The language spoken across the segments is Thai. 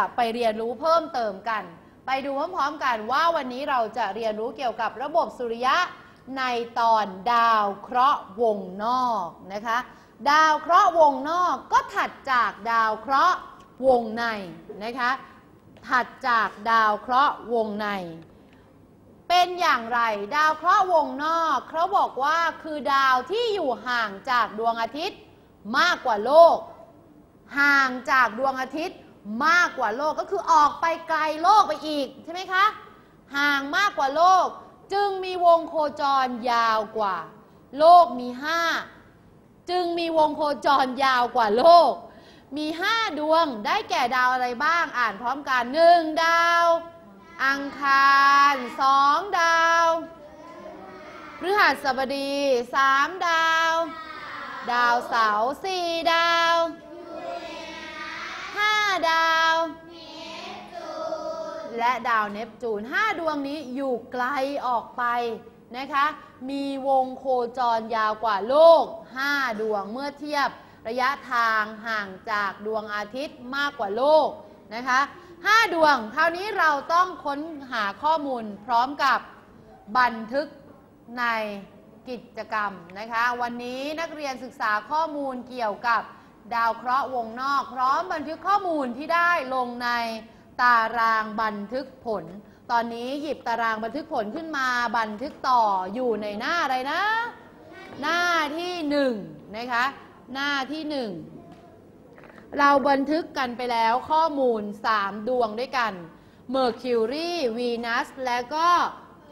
จะไปเรียนรู้เพิ่มเติมกัน ไปดูพร้อมๆกันว่าวันนี้เราจะเรียนรู้เกี่ยวกับระบบสุริยะในตอนดาวเคราะห์วงนอกนะคะ ดาวเคราะห์วงนอกก็ถัดจากดาวเคราะห์วงในนะคะ ถัดจากดาวเคราะห์วงใน เป็นอย่างไรดาวเคราะห์วงนอกเขาบอกว่าคือดาวที่อยู่ห่างจากดวงอาทิตย์มากกว่าโลก ห่างจากดวงอาทิตย์ มากกว่าโลกก็คือออกไปไกลโลกไปอีกใช่ไหมคะ ห่างมากกว่าโลก จึงมีวงโคจรยาวกว่า โลกมี5จึงมีวงโคจรยาวกว่าโลก มี5ดวงได้แก่ดาวอะไรบ้างอ่านพร้อมกัน1ดาว อังคารสองดาวพฤหัสบดีสามดาว ดาวเสาร์สี่ดาวห้า ดาวและดาวเนปจูนห้าดวงนี้อยู่ไกลออกไปนะคะ มีวงโคจรยาวกว่าโลก 5 ดวงเมื่อเทียบระยะทางห่างจากดวงอาทิตย์มากกว่าโลกนะคะ 5 ดวง คราวนี้เราต้องค้นหาข้อมูลพร้อมกับบันทึกในกิจกรรมนะคะ วันนี้นักเรียนศึกษาข้อมูลเกี่ยวกับ ดาวเคราะห์วงนอก พร้อมบันทึกข้อมูลที่ได้ลงในตารางบันทึกผล ตอนนี้หยิบตารางบันทึกผลขึ้นมาบันทึกต่ออยู่ในหน้าอะไรนะ หน้าที่หนึ่งนะคะ หน้าที่หนึ่งเราบันทึกกันไปแล้วข้อมูล 3 ดวงด้วยกัน Mercury Venus และก็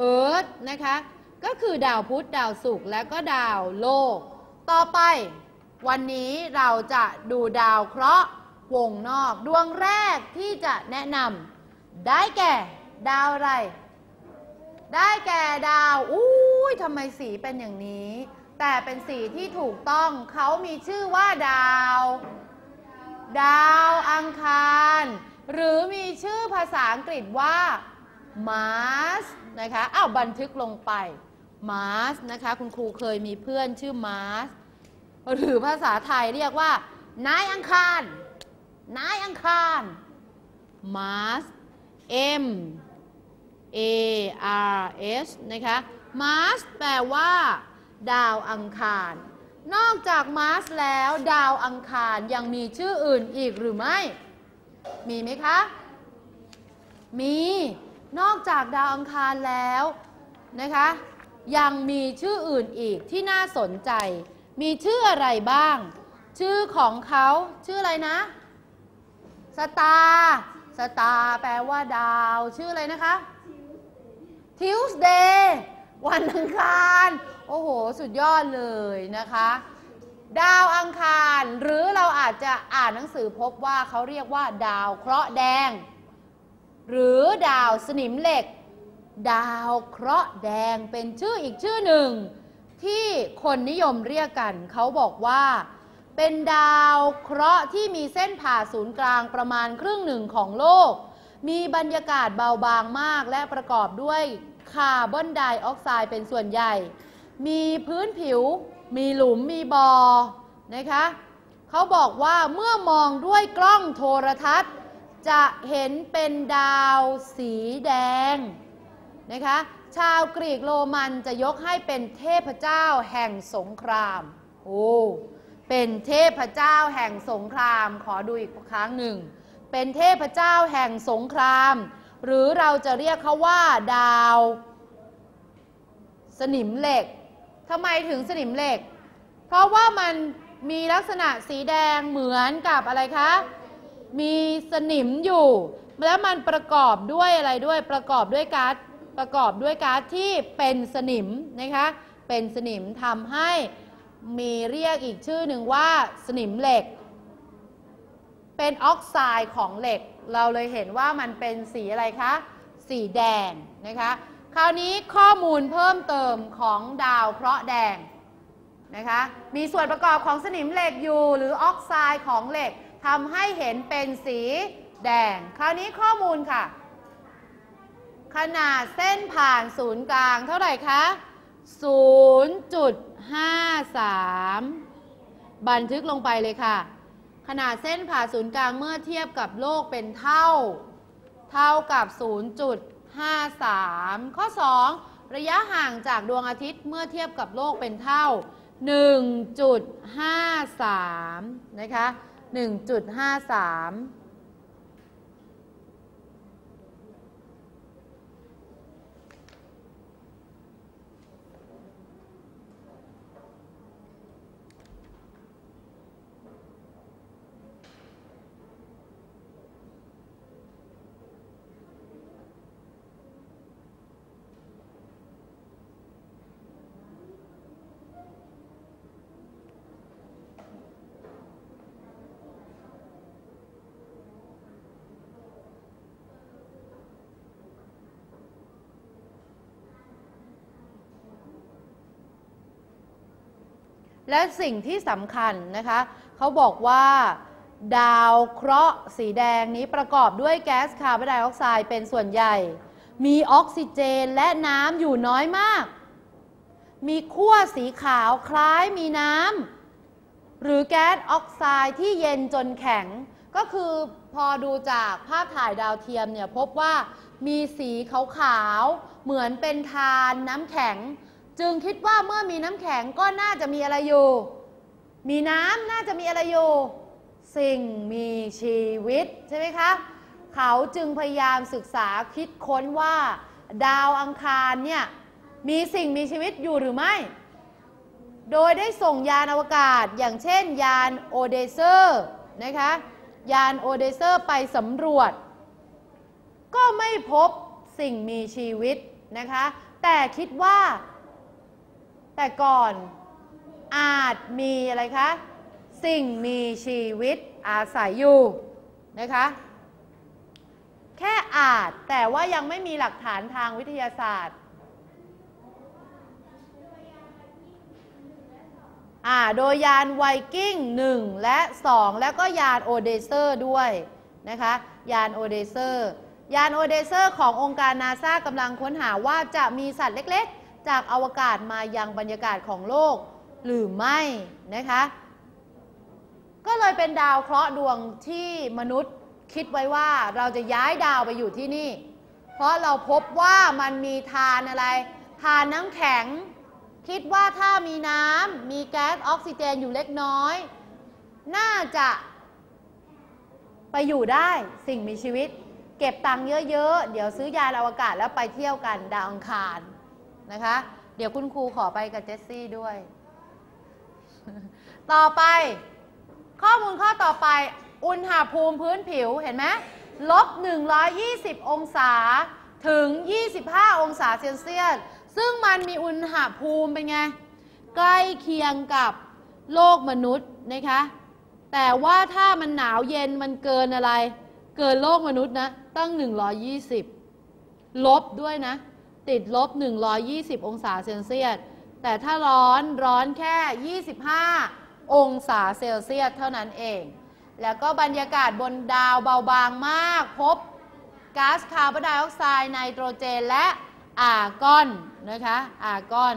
Earth นะคะ ก็คือดาวพุธดาวศุกร์และก็ดาวโลก ต่อไป วันนี้เราจะดูดาวเคราะห์วงนอกดวงแรกที่จะแนะนำได้แก่ดาวอะไร ได้แก่ดาวอุ้ยทำไมสีเป็นอย่างนี้ แต่เป็นสีที่ถูกต้องเขามีชื่อว่าดาว ดาวอังคาร หรือมีชื่อภาษาอังกฤษว่า Mars นะคะอ้าวบันทึกลงไป Mars นะคะ คุณครูเคยมีเพื่อนชื่อ Mars หรือภาษาไทยเรียกว่า นายอังคาร นายอังคาร Mars M A R S นะคะ Mars แปลว่า ดาวอังคาร นอกจาก Mars แล้ว ดาวอังคารยังมีชื่ออื่นอีกหรือไม่ มีไหมคะ มี นอกจากดาวอังคารแล้วนะคะ ยังมีชื่ออื่นอีกที่น่าสนใจ มีชื่ออะไรบ้าง ชื่อของเขาชื่ออะไรนะ star star แปลว่าดาว ชื่ออะไรนะคะ Tuesday วันอังคาร โอ้โห สุดยอดเลยนะคะ ดาวอังคาร หรือเราอาจจะอ่านหนังสือพบว่าเขาเรียกว่า ดาวเคราะห์แดง หรือดาวสนิมเหล็ก ดาวเคราะห์แดงเป็นชื่ออีกชื่อหนึ่ง ที่คนนิยมเรียกกัน เขาบอกว่า เป็นดาวเคราะห์ที่มีเส้นผ่าศูนย์กลางประมาณครึ่งหนึ่งของโลก มีบรรยากาศเบาบางมากและประกอบด้วยคาร์บอนไดออกไซด์เป็นส่วนใหญ่ มีพื้นผิว มีหลุมมีบอ่อนะคะเขาบอกว่าเมื่อมองด้วยกล้องโทรทัศน์ จะเห็นเป็นดาวสีแดงนะคะ ชาวกรีกโรมันจะยกให้เป็นเทพเจ้าแห่งสงคราม โอ้ เป็นเทพเจ้าแห่งสงคราม ขอดูอีกครั้งหนึ่ง เป็นเทพเจ้าแห่งสงคราม หรือเราจะเรียกเขาว่าดาว สนิมเหล็กทำไมถึงสนิมเหล็ก เพราะว่ามันมีลักษณะสีแดงเหมือนกับอะไรคะ มีสนิมอยู่ แล้วมันประกอบด้วยอะไรด้วย ประกอบด้วยก๊าซ ประกอบด้วยก๊าซที่เป็นสนิมนะคะ เป็นสนิมทำให้มีเรียกอีกชื่อหนึ่งว่าสนิมเหล็ก เป็นออกไซด์ของเหล็ก เราเลยเห็นว่ามันเป็นสีอะไรคะ สีแดงนะคะ คราวนี้ข้อมูลเพิ่มเติมของดาวเคราะห์แดงนะคะ มีส่วนประกอบของสนิมเหล็กอยู่ หรือออกไซด์ของเหล็กทำให้เห็นเป็นสีแดง คราวนี้ข้อมูลค่ะ ขนาดเส้นผ่านศูนย์กลางเท่าไหร่คะ 0.53 บันทึกลงไปเลยค่ะ ขนาดเส้นผ่าศูนย์กลางเมื่อเทียบกับโลกเป็นเท่า เท่ากับ 0.53 ข้อ 2 ระยะห่างจากดวงอาทิตย์เมื่อเทียบกับโลกเป็นเท่า 1.53 นะคะ 1.53 และสิ่งที่สำคัญนะคะเขาบอกว่าดาวเคราะห์สีแดงนี้ประกอบด้วยแก๊สคาร์บอนไดออกไซด์เป็นส่วนใหญ่ มีออกซิเจนและน้ำอยู่น้อยมาก มีขั้วสีขาวคล้ายมีน้ำหรือแก๊สออกไซด์ที่เย็นจนแข็ง ก็คือพอดูจากภาพถ่ายดาวเทียมเนี่ยพบว่ามีสีขาวๆเหมือนเป็นธารน้ำแข็ง จึงคิดว่าเมื่อมีน้ำแข็งก็น่าจะมีอะไรอยู่ มีน้ำน่าจะมีอะไรอยู่ สิ่งมีชีวิตใช่ไหมคะเขาจึงพยายามศึกษาคิดค้นว่า ดาวอังคารเนี่ยมีสิ่งมีชีวิตอยู่หรือไม่ โดยได้ส่งยานอวกาศอย่างเช่น ยานโอดิสซีย์นะคะยานโอดิสซีย์ไปสำรวจ ก็ไม่พบสิ่งมีชีวิตนะคะ แต่คิดว่า แต่ก่อนอาจมีอะไรคะ สิ่งมีชีวิตอาศัยอยู่นะคะ แค่อาจแต่ว่ายังไม่มีหลักฐานทางวิทยาศาสตร์อ่าโดยยานไวกิ้ง 1 และ 2 แล้วก็ยานโอดิสซีย์ด้วยนะคะ ยานโอดิสซีย์ ยานโอดิสซีย์ขององค์การนาซากำลังค้นหาว่าจะมีสัตว์เล็กๆ จากอวกาศมายังบรรยากาศของโลกหรือไม่นะคะ ก็เลยเป็นดาวเคราะห์ดวงที่มนุษย์คิดไว้ว่าเราจะย้ายดาวไปอยู่ที่นี่ เพราะเราพบว่ามันมีธารอะไร ธารน้ำแข็ง คิดว่าถ้ามีน้ำมีแก๊สออกซิเจนอยู่เล็กน้อย น่าจะไปอยู่ได้สิ่งมีชีวิต เก็บตังค์เยอะ ๆ เดี๋ยวซื้อยานอวกาศแล้วไปเที่ยวกันดาวอังคาร นะคะ เดี๋ยวคุณครูขอไปกับเจสซี่ด้วย ต่อไป ข้อมูลข้อต่อไป อุณหภูมิพื้นผิวเห็นไหมลบ 120 องศาถึง 25 องศาเซลเซียส ซึ่งมันมีอุณหภูมิเป็นไง ใกล้เคียงกับโลกมนุษย์นะคะ แต่ว่าถ้ามันหนาวเย็นมันเกินอะไร เกินโลกมนุษย์นะ ตั้ง 120 ลบด้วยนะ ติดลบ 120 องศาเซลเซียส แต่ถ้าร้อนร้อนแค่ 25 องศาเซลเซียสเท่านั้นเอง แล้วก็บรรยากาศบนดาวเบาบางมาก พบก๊าซคาร์บอนไดออกไซด์ไนโตรเจนและอากอนนะคะอากอน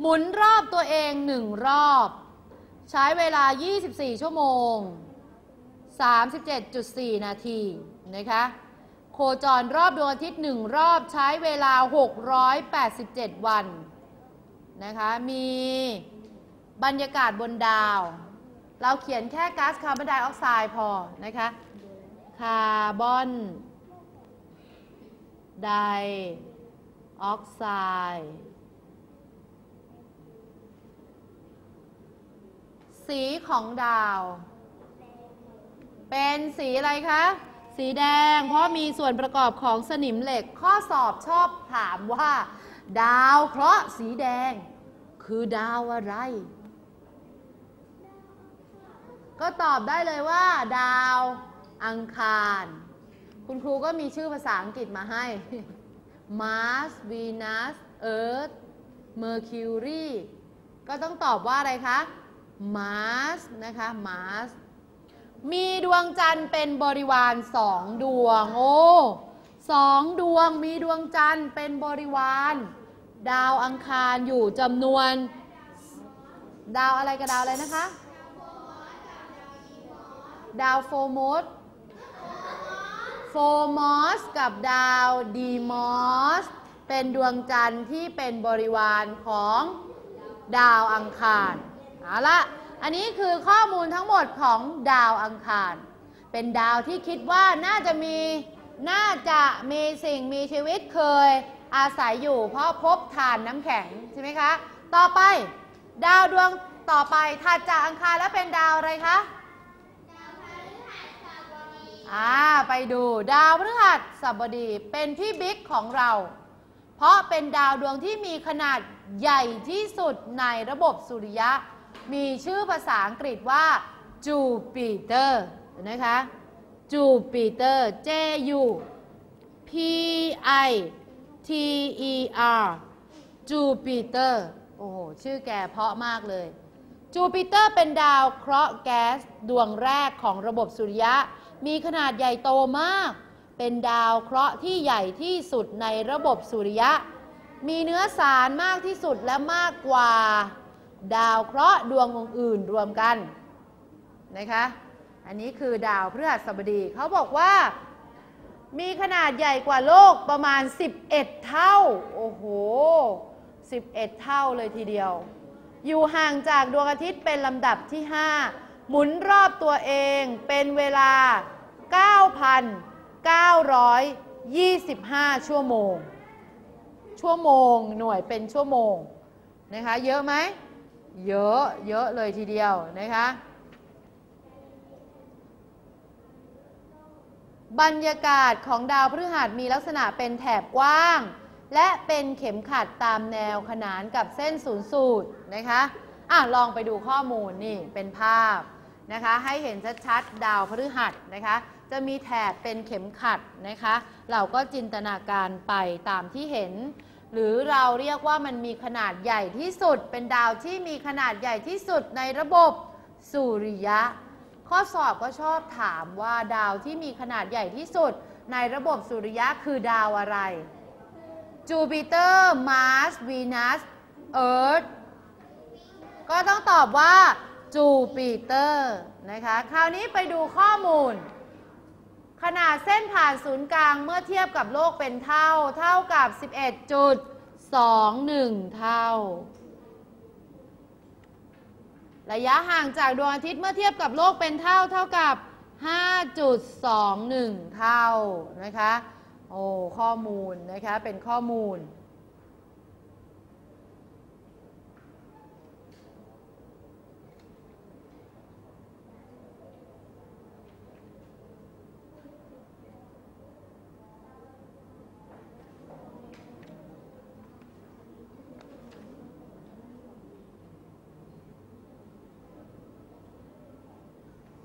หมุนรอบตัวเองหนึ่งรอบ ใช้เวลา 24 ชั่วโมง 37.4 นาที นะคะโคจรรอบดวงอาทิตย์หนึ่งรอบใช้เวลา 687 วันนะคะมีบรรยากาศบนดาว เราเขียนแค่ก๊าซคาร์บอนไดออกไซด์พอนะคะคาร์บอนไดออกไซด์สีของดาว เป็นสีอะไรคะ สีแดง เพราะมีส่วนประกอบของสนิมเหล็ก ข้อสอบชอบถามว่า ดาวเคราะห์สีแดง คือดาวอะไร ก็ตอบได้เลยว่า ดาวอังคาร คุณครูก็มีชื่อภาษาอังกฤษมาให้ Mars Venus Earth Mercury ก็ต้องตอบว่าอะไรคะ Mars นะคะ Mars มีดวงจันทร์เป็นบริวารสองดวง โอ้สองดวงมีดวงจันทร์เป็นบริวาร ดาวอังคารอยู่จำนวน ดาวอะไรกับดาวอะไรนะคะ ดาวโฟบอสโฟบอสกับดาวดีมอสเป็นดวงจันทร์ที่เป็นบริวารของดาวอังคารเอาละ อันนี้คือข้อมูลทั้งหมดของดาวอังคาร เป็นดาวที่คิดว่าน่าจะมีน่าจะมีสิ่งมีชีวิตเคยอาศัยอยู่ เพราะพบถ่านน้ำแข็งใช่ไหมคะ ต่อไป ดาวดวงต่อไปถัดจากอังคารแล้วเป็นดาวอะไรคะอ่าไปดูดาวพฤหัสบดีเป็นพี่บิ๊กของเรา เพราะเป็นดาวดวงที่มีขนาดใหญ่ที่สุดในระบบสุริยะ มีชื่อภาษาอังกฤษว่าจูปิเตอร์นะคะจูปิเตอร์ J U P I T E R จูปิเตอร์โอ้โห ชื่อแกเพาะมากเลย จูปิเตอร์เป็นดาวเคราะห์แก๊สดวงแรกของระบบสุริยะ มีขนาดใหญ่โตมาก เป็นดาวเคราะห์ที่ใหญ่ที่สุดในระบบสุริยะ มีเนื้อสารมากที่สุดและมากกว่า ดาวเคราะห์ดวงอื่นๆรวมกันนะคะ อันนี้คือดาวพฤหัสบดีเขาบอกว่า มีขนาดใหญ่กว่าโลกประมาณ 11 เท่า โอ้โห 11 เท่าเลยทีเดียว อยู่ห่างจากดวงอาทิตย์เป็นลำดับที่ 5 หมุนรอบตัวเองเป็นเวลา 9,925 ชั่วโมง ชั่วโมงหน่วยเป็นชั่วโมงนะคะ เยอะไหม เยอะเยอะเลยทีเดียวนะคะ บรรยากาศของดาวพฤหัสมีลักษณะเป็นแถบกว้าง และเป็นเข็มขัดตามแนวขนานกับเส้นศูนย์สูตรนะคะอะลองไปดูข้อมูลนี่เป็นภาพนะคะ ให้เห็นชัดๆดาวพฤหัสนะคะ จะมีแถบเป็นเข็มขัดนะคะ เราก็จินตนาการไปตามที่เห็น หรือเราเรียกว่ามันมีขนาดใหญ่ที่สุด เป็นดาวที่มีขนาดใหญ่ที่สุดในระบบสุริยะ ข้อสอบก็ชอบถามว่าดาวที่มีขนาดใหญ่ที่สุด ในระบบสุริยะคือดาวอะไร Jupiter Mars Venus Earth ก็ต้องตอบว่าจูปิเตอร์นะคะ คราวนี้ไปดูข้อมูล ขนาดเส้นผ่านศูนย์กลางเมื่อเทียบกับโลกเป็นเท่าเท่ากับ 11.21 เท่า ระยะห่างจากดวงอาทิตย์เมื่อเทียบกับโลกเป็นเท่าเท่ากับ 5.21 เท่านะคะ โอ้ข้อมูลนะคะเป็นข้อมูล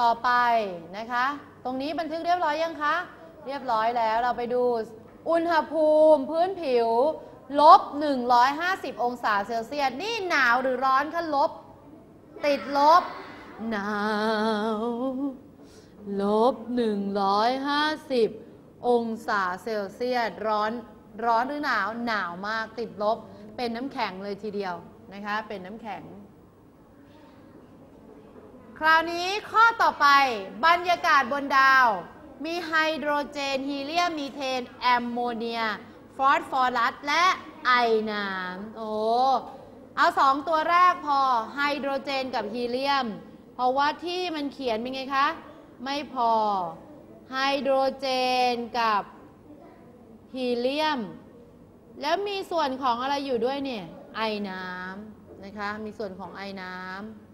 ต่อไปนะคะ ตรงนี้บันทึกเรียบร้อยยังคะ เรียบร้อยแล้วเราไปดูอุณหภูมิพื้นผิวลบ 150 องศาเซลเซียส นี่หนาวหรือร้อนคะลบ ติดลบ หนาว ลบ 150 องศาเซลเซียส ร้อน ร้อนหรือหนาว หนาวมาก ติดลบ เป็นน้ำแข็งเลยทีเดียวนะคะ เป็นน้ำแข็ง คราวนี้ข้อต่อไปบรรยากาศบนดาว มีไฮโดรเจน ฮีเลียม มีเทน แอมโมเนีย ฟอสฟอรัส และไอน้ำ โอ้ เอาสองตัวแรกพอไฮโดรเจนกับฮีเลียม เพราะว่าที่มันเขียนเป็นไงคะ ไม่พอ ไฮโดรเจนกับฮีเลียม แล้วมีส่วนของอะไรอยู่ด้วยเนี่ย ไอน้ำนะคะ มีส่วนของไอน้ำ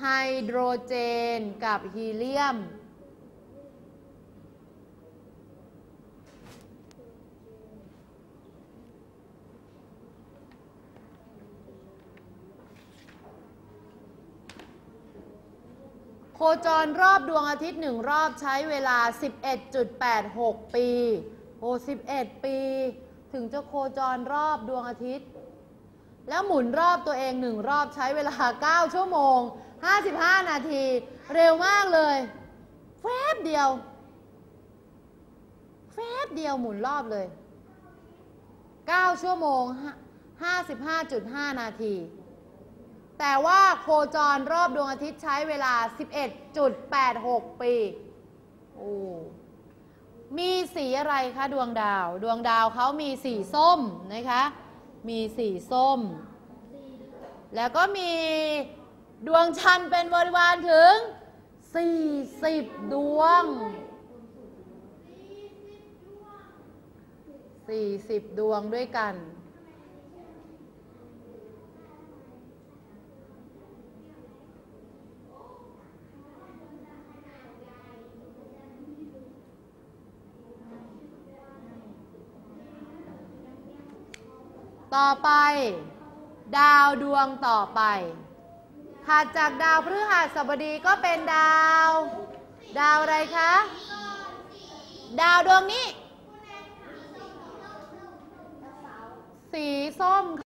ไฮโดรเจนกับฮีเลียม โคจรรอบดวงอาทิตย์หนึ่งรอบใช้เวลา 11.86 ปี โอ้11 ปี ถึงจะโคจรรอบดวงอาทิตย์ แล้วหมุนรอบตัวเองหนึ่งรอบใช้เวลา 9 ชั่วโมง 55 นาที เร็วมากเลยแฟบเดียวแฟบเดียวหมุนรอบเลย 9 ชั่วโมง 55.5 นาที แต่ว่าโคจรรอบดวงอาทิตย์ใช้เวลา 11.86 ปีโอ้มีสีอะไรคะดวงดาว ดวงดาวเขามีสีส้มนะคะ มีสีส้ม แล้วก็มี ดวงชันเป็นบริวารถึง 40 ดวง 40 ดวงด้วยกัน ต่อไป ดาวดวงต่อไป ถัดจากดาวพฤหัสบดีก็เป็นดาว ดาวอะไรคะ ดาวดวงนี้ สีส้ม